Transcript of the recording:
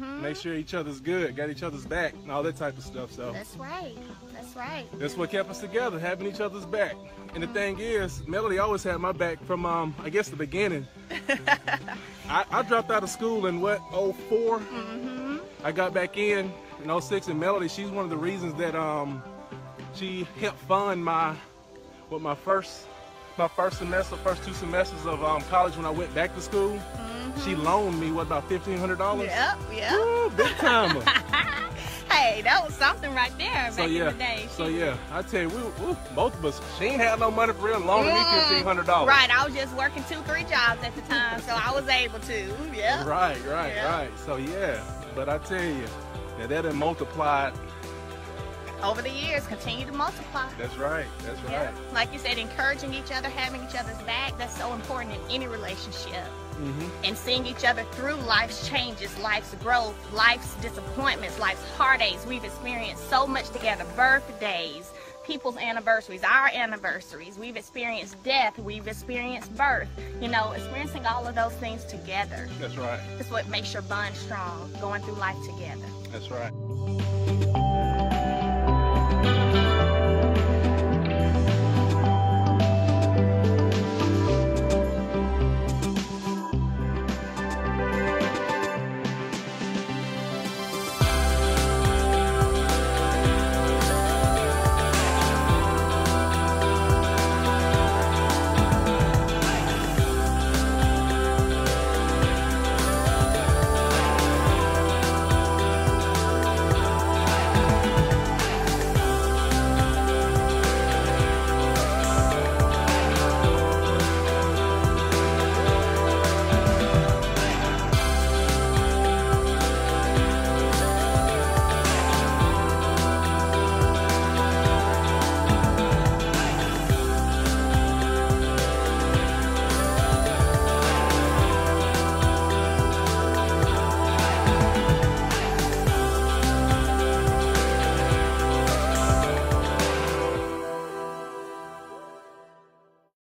Mm-hmm. Make sure each other's good, got each other's back, and all that type of stuff. So that's right. That's right. That's what kept us together, having each other's back. And the thing is, Melody always had my back from, um, I guess, the beginning. I, I, dropped out of school in what, 4 mm-hmm. I got back in in 06, and Melody, she's one of the reasons that um, she helped fund my, what my first, my first semester, first two semesters of um, college when I went back to school. Mm-hmm. She loaned me what about fifteen hundred dollars? Yep, yep. Woo, big timer. hey, that was something right there so, back yeah, in the so yeah, I tell you, we, we, both of us, she ain't had no money for real, loaning mm, me fifteen hundred dollars. Right, I was just working two, three jobs at the time, so I was able to. Yeah. Right, right, right. So yeah, but I tell you, that that multiplied over the years continue to multiply. That's right. That's right. Yeah. Like you said, encouraging each other, having each other's back, that's so important in any relationship. Mm-hmm. And seeing each other through life's changes, life's growth, life's disappointments, life's heartaches. We've experienced so much together birthdays, people's anniversaries, our anniversaries. We've experienced death, we've experienced birth. You know, experiencing all of those things together. That's right. That's what makes your bond strong, going through life together. That's right.